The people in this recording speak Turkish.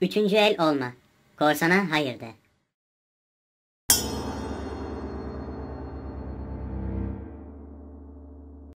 Üçüncü el olma. Korsana hayır de.